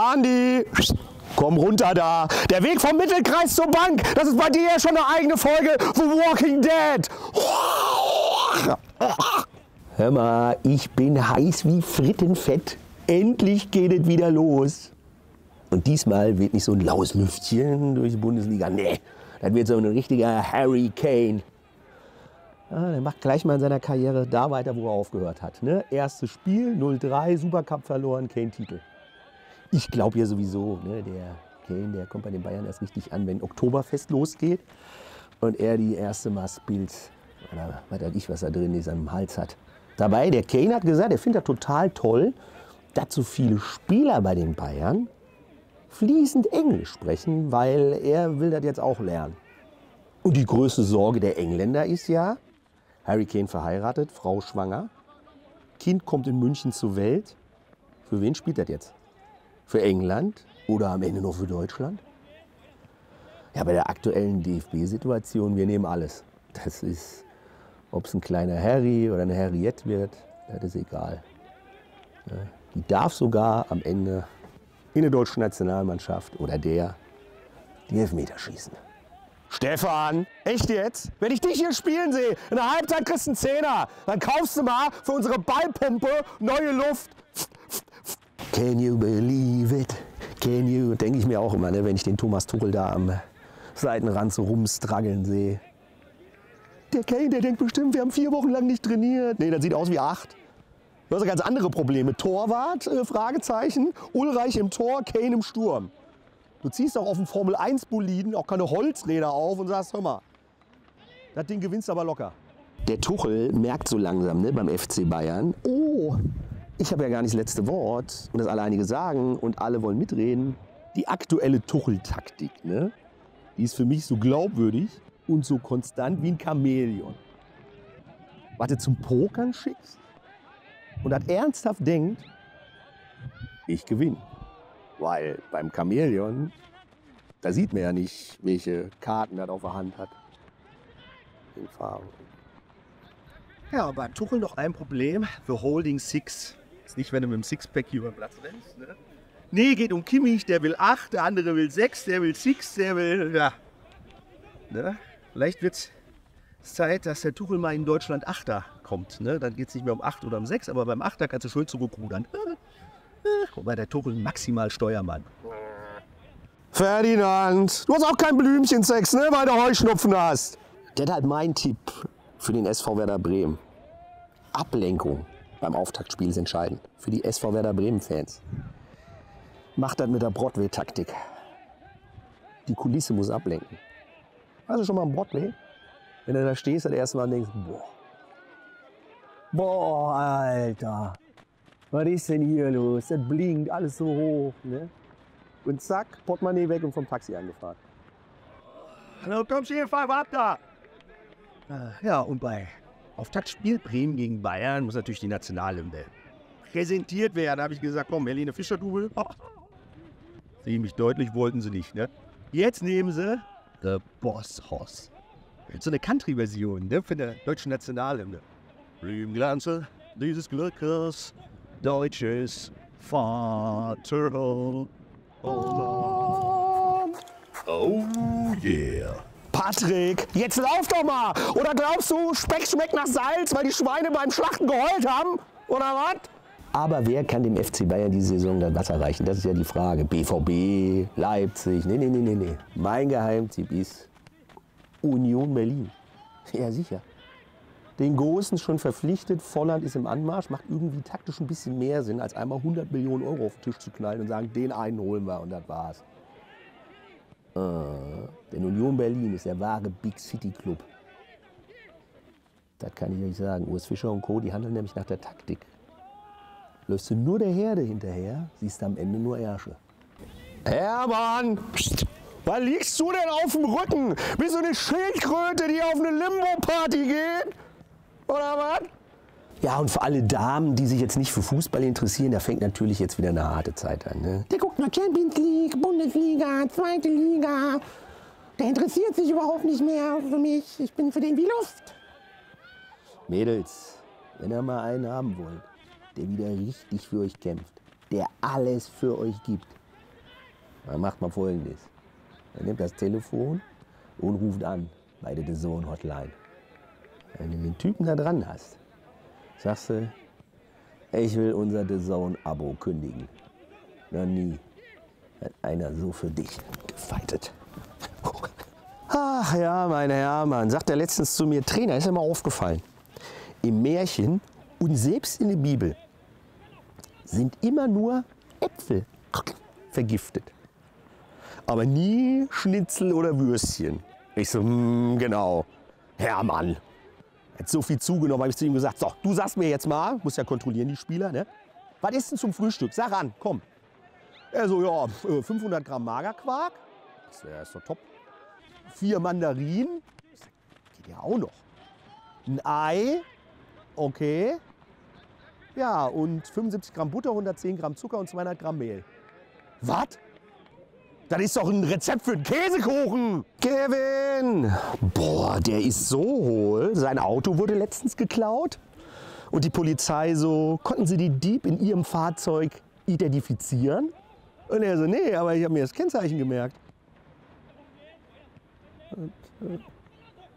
Andi, komm runter da. Der Weg vom Mittelkreis zur Bank, das ist bei dir ja schon eine eigene Folge The Walking Dead. Hör mal, ich bin heiß wie Frittenfett. Endlich geht es wieder los. Und diesmal wird nicht so ein laues Lüftchen durch die Bundesliga. Nee, das wird so ein richtiger Harry Kane. Ja, der macht gleich mal in seiner Karriere da weiter, wo er aufgehört hat. Ne? Erstes Spiel, 0-3, Supercup verloren, Kane-Titel. Ich glaube ja sowieso, ne, der Kane, der kommt bei den Bayern erst richtig an, wenn Oktoberfest losgeht und er die erste Maß Bild oder was weiß ich, was da drin in seinem Hals hat. Dabei, der Kane hat gesagt, er findet das total toll, dass so viele Spieler bei den Bayern fließend Englisch sprechen, weil er will das jetzt auch lernen. Und die größte Sorge der Engländer ist ja, Harry Kane verheiratet, Frau schwanger, Kind kommt in München zur Welt. Für wen spielt das jetzt? Für England oder am Ende noch für Deutschland? Ja, bei der aktuellen DFB-Situation, wir nehmen alles. Das ist, ob es ein kleiner Harry oder eine Harriette wird, das ist egal. Die darf sogar am Ende in der deutschen Nationalmannschaft oder der die Elfmeter schießen. Stefan, echt jetzt? Wenn ich dich hier spielen sehe, in der Halbzeit kriegst du einen Zehner. Dann kaufst du mal für unsere Ballpumpe neue Luft. Can you believe it? Can you? Denke ich mir auch immer, ne, wenn ich den Thomas Tuchel da am Seitenrand so rumstraggeln sehe. Der Kane, der denkt bestimmt, wir haben vier Wochen lang nicht trainiert. Nee, das sieht aus wie acht. Du hast ja ganz andere Probleme. Torwart, äh, Fragezeichen, Ulreich im Tor, Kane im Sturm. Du ziehst auch auf dem Formel 1 Boliden auch keine Holzräder auf und sagst, hör mal, das Ding gewinnst aber locker. Der Tuchel merkt so langsam ne, beim FC Bayern, oh, ich habe ja gar nicht das letzte Wort und das alle einige sagen und alle wollen mitreden. Die aktuelle Tuchel-Taktik, ne, die ist für mich so glaubwürdig und so konstant wie ein Chamäleon. Was du zum Pokern schickst und das ernsthaft denkt, ich gewinne. Weil beim Chamäleon, da sieht man ja nicht, welche Karten das auf der Hand hat. In Farben. Ja, beim Tuchel noch ein Problem. The Holding Six. Ist nicht, wenn du mit dem Sixpack hier über den Platz rennst. Ne? Nee, geht um Kimmich, der will 8, der andere will 6, der will 6, der will. Ja. Ne? Vielleicht wird es Zeit, dass der Tuchel mal in Deutschland Achter kommt. Ne? Dann geht es nicht mehr um 8 oder um 6, aber beim Achter kannst du schön zurückrudern. Wobei der Tuchel maximal Steuermann. Ferdinand, du hast auch kein Blümchensex, ne, weil du Heuschnupfen hast. Der hat halt mein Tipp für den SV Werder Bremen. Ablenkung beim Auftaktspiel ist entscheidend. Für die SV Werder Bremen-Fans. Macht das mit der Broadway-Taktik. Die Kulisse muss ablenken. Hast du schon mal am Broadway? Wenn du da stehst, das erste Mal denkst, boah. Boah, Alter. Was ist denn hier los? Das blinkt alles so hoch. Ne? Und zack, Portemonnaie weg und vom Taxi angefahren. Na komm, hier, fahr ab da! Äh, Ja, und bei Auftaktspiel Bremen gegen Bayern muss natürlich die Nationalhymne präsentiert werden. Da habe ich gesagt, komm, Helene Fischer-Double. Ziemlich deutlich wollten sie nicht, ne? Jetzt nehmen sie The Boss Hoss. So eine Country-Version ne, von der deutschen Nationalhymne. Im Glanze dieses Glückes, deutsches Vaterland. Oh yeah. Patrick, jetzt lauf doch mal! Oder glaubst du, Speck schmeckt nach Salz, weil die Schweine beim Schlachten geheult haben? Oder was? Aber wer kann dem FC Bayern diese Saison das Wasser reichen? Das ist ja die Frage. BVB, Leipzig. Nee, nee, nee, nee, nee. Mein Geheimtipp ist Union Berlin. Ja, sicher. Den Großen schon verpflichtet, Volland ist im Anmarsch, macht irgendwie taktisch ein bisschen mehr Sinn, als einmal 100 Millionen Euro auf den Tisch zu knallen und sagen, den einen holen wir und das war's. Äh, denn Union Berlin ist der wahre Big City Club. Das kann ich euch sagen. Urs Fischer und Co., die handeln nämlich nach der Taktik. Läufst du nur der Herde hinterher, siehst du am Ende nur Ärsche. Hermann! Psst. Was liegst du denn auf dem Rücken? Bist du eine Schildkröte, die auf eine Limbo-Party geht? Oder was? Ja, und für alle Damen, die sich jetzt nicht für Fußball interessieren, da fängt natürlich jetzt wieder eine harte Zeit an. Ne? Der guckt nur Champions League, Bundesliga, zweite Liga. Der interessiert sich überhaupt nicht mehr für mich. Ich bin für den wie Luft. Mädels, wenn ihr mal einen haben wollt, der wieder richtig für euch kämpft, der alles für euch gibt, Dann macht man folgendes. Er nimmt das Telefon und ruft an bei der The Zone Hotline. Wenn du den Typen da dran hast, sagst du, ich will unser The Zone Abo kündigen. Noch nie hat einer so für dich gefeitet. Ach ja, meine Herren, sagt er letztens zu mir, Trainer, ist ja mal aufgefallen. Im Märchen und selbst in der Bibel sind immer nur Äpfel vergiftet. Aber nie Schnitzel oder Würstchen. Ich so, hm, genau. Hermann. Hat so viel zugenommen, habe ich zu ihm gesagt. So, du sagst mir jetzt mal, muss ja kontrollieren, die Spieler, ne? Was ist denn zum Frühstück? Sag an, komm. Er so, ja, 500 Gramm Magerquark. Das wäre doch top. Vier Mandarinen. Geht ja auch noch. Ein Ei. Okay. Ja, und 75 Gramm Butter, 110 Gramm Zucker und 200 Gramm Mehl. Was? Das ist doch ein Rezept für einen Käsekuchen. Kevin! Boah, der ist so hohl. Sein Auto wurde letztens geklaut. Und die Polizei so, konnten sie die Dieb in ihrem Fahrzeug identifizieren? Und er so, nee, aber ich habe mir das Kennzeichen gemerkt. Und, äh,